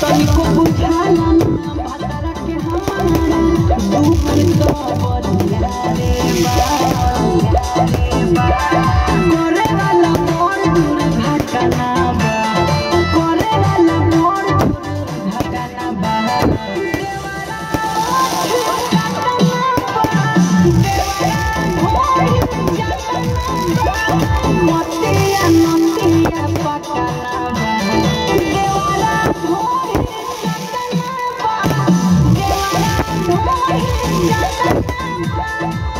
तनिको बुझाला भतरा के हमारा ऊपर तो बरिया रे बरिया रे बरिया Thank you.